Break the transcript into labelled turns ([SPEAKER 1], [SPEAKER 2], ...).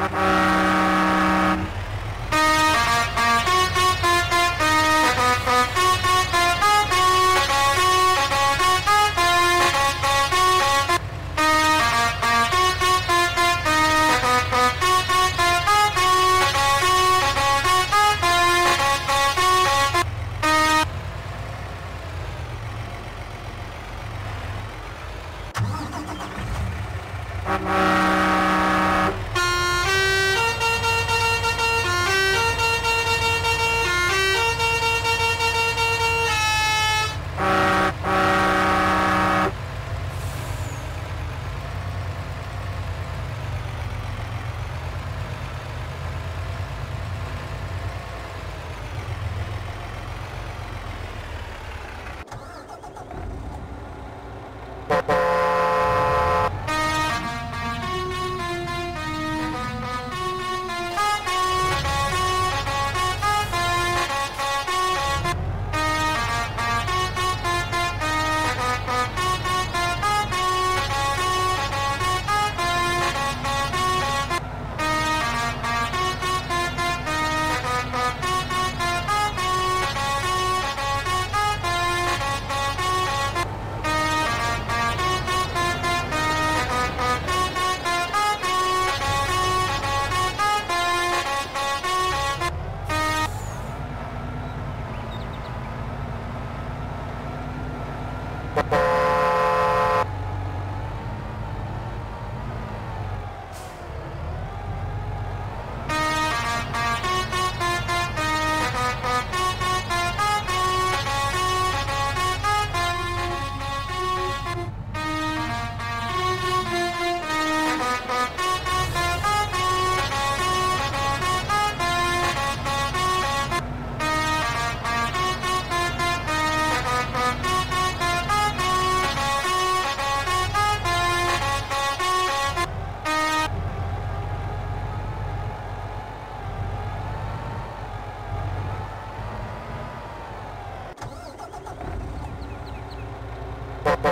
[SPEAKER 1] Bye. Bye.